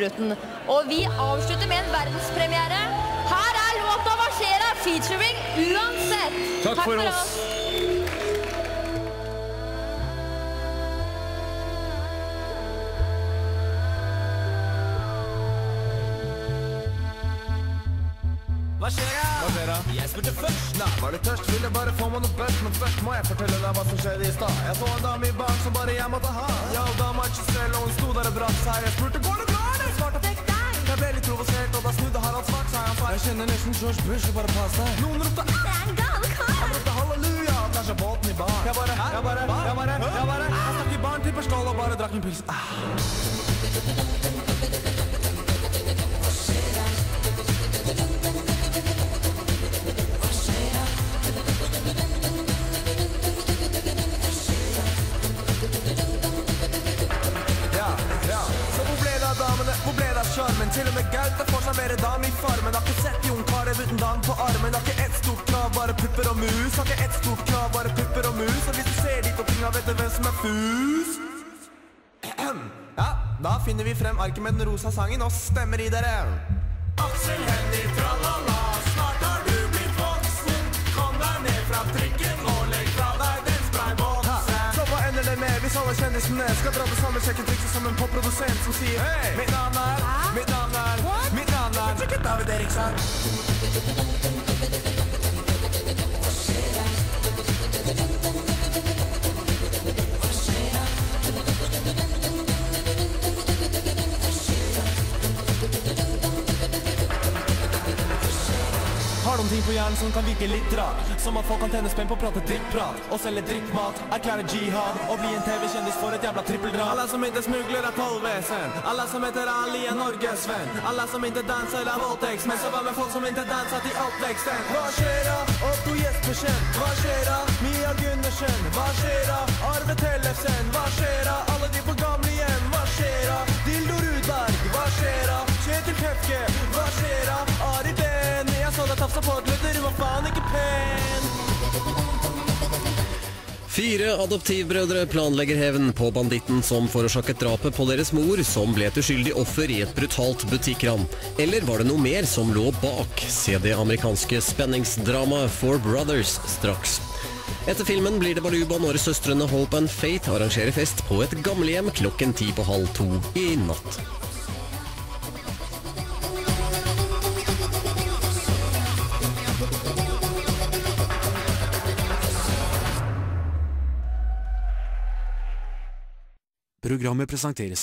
Ruten. Og vi avslutter med en verdenspremiere. Her er låta her?' featuring Uansett. Takk for oss. Hva skjer da? Hva skjer da? Jeg spurte først. da. var du tørst, ville bare få meg noe børt. Men først må jeg fortelle deg hva som skjedde i stad. Jeg så en dame i baren som bare jeg måtte ha. Ja, og dama ikke selv, og hun sto der og brakk seg. Jeg spurte går jeg kjenner nesten George Bush, og bare pass deg. Noen ropte «Ah, det er en gal kar. Han ropte halleluja, og kanskje båten i bar. Jeg bare, jeg bare, jeg bare, jeg bare. Jeg stakk i baren til Perstål og bare drakk en pils. Ah. Sjarmen? Til og med Gaute får seg mer dam i farmen. Har ikke sett ungkarer uten dam på armen. Har ikke ett stort krav, bare pupper og mus. Har ikke ett stort krav, bare pupper og mus. Og hvis du ser dit på tinga, vet du hvem som er fus? Ja, da finner vi frem arket med den rosa sangen og stemmer i dere. Aksel Hennie, alle kjendisene skal dra det samme sjekketrikset som en popprodusent som sier hey! mitt navn er, mitt navn er, mitt navn er David Eriksen. Har noen ting på hjernen som kan virke litt rart Som at folk kan tenne spenn på å prate drittprat Og selge drittmat, erklære jihad Og bli en TV-kjendis for et jævla trippeldrap Alle som ikke smugler er tollvesen Alle som heter Ali er Norgesvenn Alle som ikke danser er voldtektsmenn Så hva med folk som ikke danser til oppveksten? Hva skjer da? Otto Jespersen Hva skjer da? Mia Gundersen Hva skjer da? Arve Tellefsen Hva skjer da? Alle de på gamlehjem Hva skjer da? Dildo Rudberg Hva skjer da? Kjetil Kefke? Hva skjer da? Tafsa på et lødder Var faen ikke pen Fire adoptivbrødre planlegger hevn på banditten som forårsaket drapet på deres mor, som ble et uskyldig offer i et brutalt butikkran. Eller var det noe mer som lå bak? Se det amerikanske spenningsdramaet Four Brothers straks. Etter filmen blir det baluba når søstrene Hope and Faith arrangerer fest på et gamlehjem klokken ti på halv to i natt. Programmet presenteres av